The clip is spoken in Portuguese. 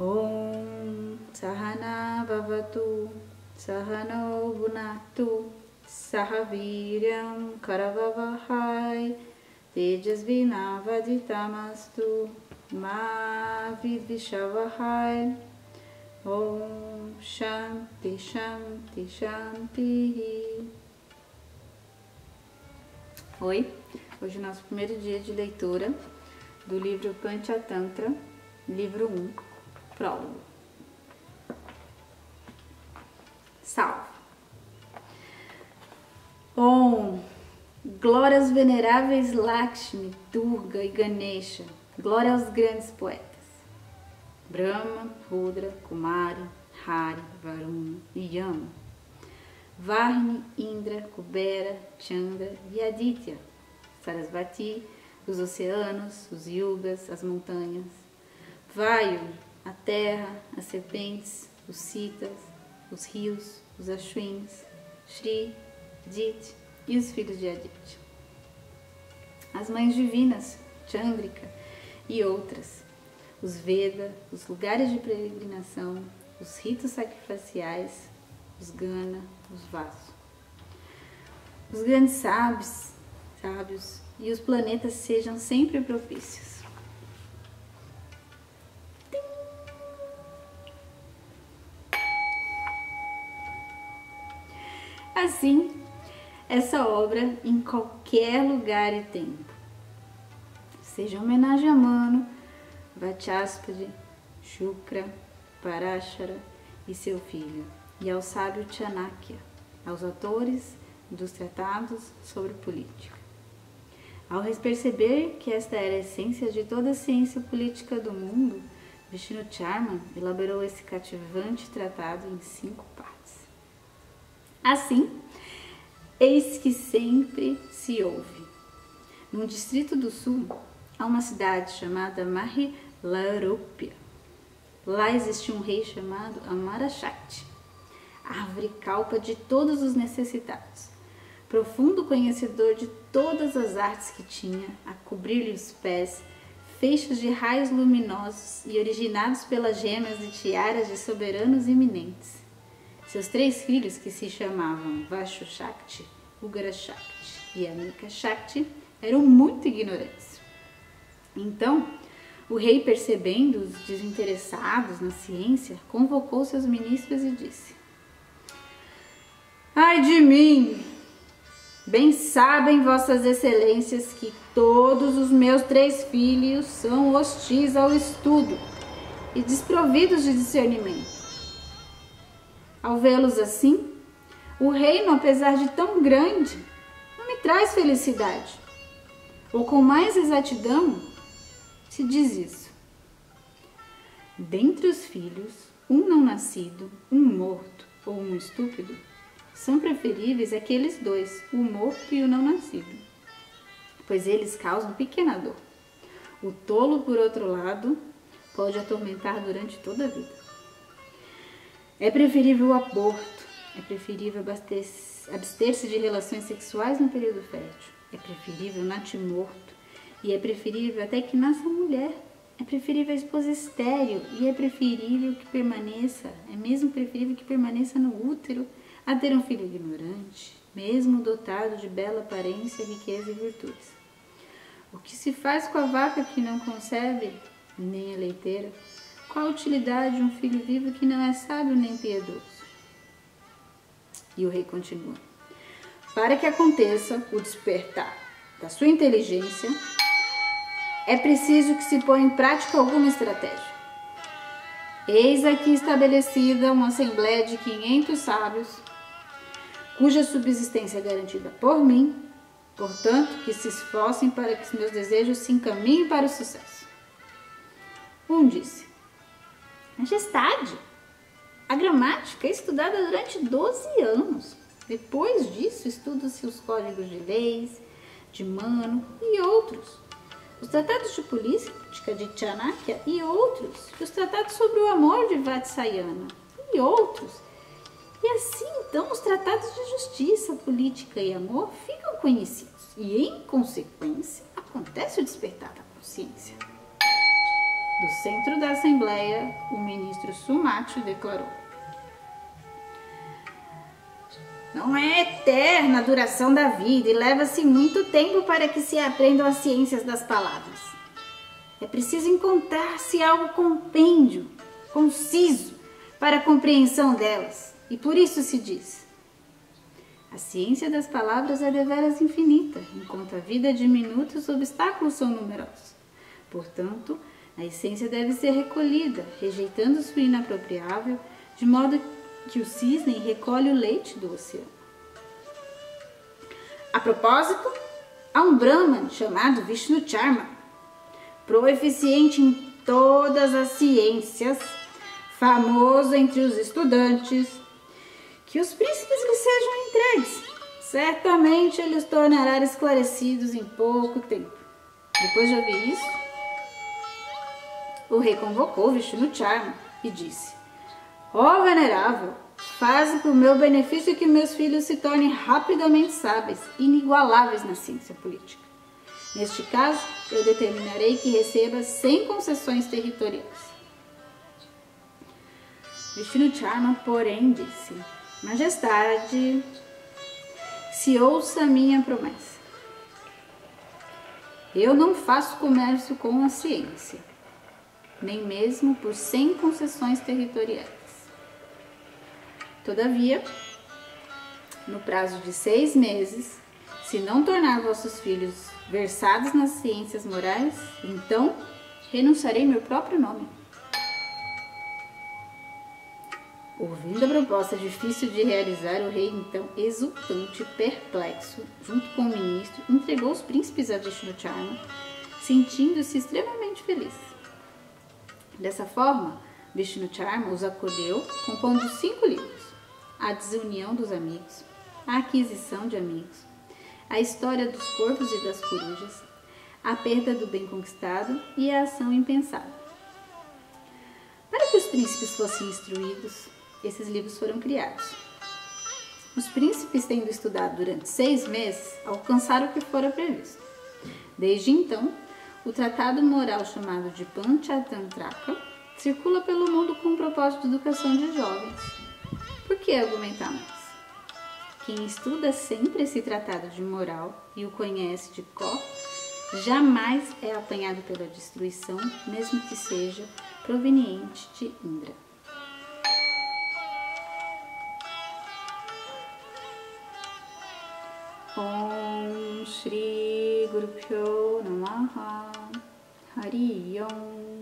Om Sahana Bhavatu Sahano Bunatu Sahaviryam Karavavahai Tejasvinavaditamastu Ma Vidvishavahai Om Shanti Shanti Shanti Oi, hoje é nosso primeiro dia de leitura do livro Panchatantra, livro 1, prólogo. Salve! Om! Glórias veneráveis Lakshmi, Durga e Ganesha, glória aos grandes poetas. Brahma, Rudra, Kumari, Hari, Varuna e Yama. Varni, Indra, Kubera, Chandra e Aditya. Sarasvati, os oceanos, os yugas, as montanhas. Vayu, a terra, as serpentes, os citas, os rios, os ashwins, Shri, Dit e os filhos de Aditya. As mães divinas, Chandrika e outras, os Veda, os lugares de peregrinação, os ritos sacrificiais, os Gana, os Vasos. Os grandes sábios, sábios e os planetas sejam sempre propícios. Assim, essa obra em qualquer lugar e tempo. Seja homenagem a Mano, Vachaspadi, Shukra, Parashara e seu filho, e ao sábio Chanakya, aos autores dos tratados sobre política. Ao perceber que esta era a essência de toda a ciência política do mundo, Vishnu Charman elaborou esse cativante tratado em cinco partes. Assim, eis que sempre se ouve. No distrito do sul, há uma cidade chamada Mahilarupya. Lá existia um rei chamado Amarashakti, árvore calpa de todos os necessitados. Profundo conhecedor de todas as artes que tinha, a cobrir-lhe os pés, feixes de raios luminosos e originados pelas gemas e tiaras de soberanos iminentes. Seus três filhos, que se chamavam Vashu Shakti, Ugara Shakti e Anika Shakti, eram muito ignorantes. Então, o rei, percebendo os desinteressados na ciência, convocou seus ministros e disse: Ai de mim! Bem sabem vossas excelências que todos os meus três filhos são hostis ao estudo e desprovidos de discernimento. Ao vê-los assim, o reino, apesar de tão grande, não me traz felicidade. Ou com mais exatidão, se diz isso. Dentre os filhos, um não nascido, um morto ou um estúpido, são preferíveis aqueles dois, o morto e o não nascido, pois eles causam pequena dor. O tolo, por outro lado, pode atormentar durante toda a vida. É preferível o aborto, é preferível abster-se de relações sexuais no período fértil, é preferível o natimorto e é preferível até que nasça mulher. É preferível a esposa estéreo e é preferível que permaneça, é mesmo preferível que permaneça no útero a ter um filho ignorante, mesmo dotado de bela aparência, riqueza e virtudes. O que se faz com a vaca que não concebe, nem a leiteira? Qual a utilidade de um filho vivo que não é sábio nem piedoso? E o rei continua: Para que aconteça o despertar da sua inteligência, é preciso que se ponha em prática alguma estratégia. Eis aqui estabelecida uma assembleia de 500 sábios cuja subsistência é garantida por mim, portanto, que se esforcem para que meus desejos se encaminhem para o sucesso. Um disse: Majestade, a gramática é estudada durante 12 anos. Depois disso, estuda-se os códigos de leis, de Mano e outros. Os tratados de política de Chanakya e outros. Os tratados sobre o amor de Vatsayana e outros e assim, então, os tratados de justiça, política e amor ficam conhecidos e, em consequência, acontece o despertar da consciência. Do centro da Assembleia, o ministro Sumacho declarou: Não é eterna a duração da vida e leva-se muito tempo para que se aprendam as ciências das palavras. É preciso encontrar-se algo compêndio, conciso, para a compreensão delas. E por isso se diz: a ciência das palavras é deveras infinita, enquanto a vida é diminuta os obstáculos são numerosos. Portanto, a essência deve ser recolhida, rejeitando-se o inapropriável, de modo que o cisne recolhe o leite do oceano. A propósito, há um Brahman chamado Vishnu Charma, proeficiente em todas as ciências, famoso entre os estudantes, que os príncipes lhe sejam entregues. Certamente ele os tornará esclarecidos em pouco tempo. Depois de ouvir isso, o rei convocou Vishnu Charma e disse: Ó oh, venerável, faz por meu benefício que meus filhos se tornem rapidamente sábeis, inigualáveis na ciência política. Neste caso, eu determinarei que receba 100 concessões territoriais. Vishnu Charma, porém, disse: Majestade, se ouça minha promessa. Eu não faço comércio com a ciência, nem mesmo por 100 concessões territoriais. Todavia, no prazo de seis meses, se não tornar vossos filhos versados nas ciências morais, então renunciarei meu próprio nome. Ouvindo a proposta difícil de realizar, o rei, então exultante, perplexo, junto com o ministro, entregou os príncipes a Vishnucharma, sentindo-se extremamente feliz. Dessa forma, Vishnucharma os acolheu, compondo cinco livros: A Desunião dos Amigos, A Aquisição de Amigos, A História dos Corvos e das Corujas, A Perda do Bem Conquistado e A Ação Impensada. Para que os príncipes fossem instruídos, esses livros foram criados. Os príncipes, tendo estudado durante seis meses, alcançaram o que fora previsto. Desde então, o tratado moral chamado de Panchatantraka circula pelo mundo com o propósito de educação de jovens. Por que argumentar mais? Quem estuda sempre esse tratado de moral e o conhece de cor, jamais é apanhado pela destruição, mesmo que seja proveniente de Indra. Om Shri Guru Pyo Namaha Hari Om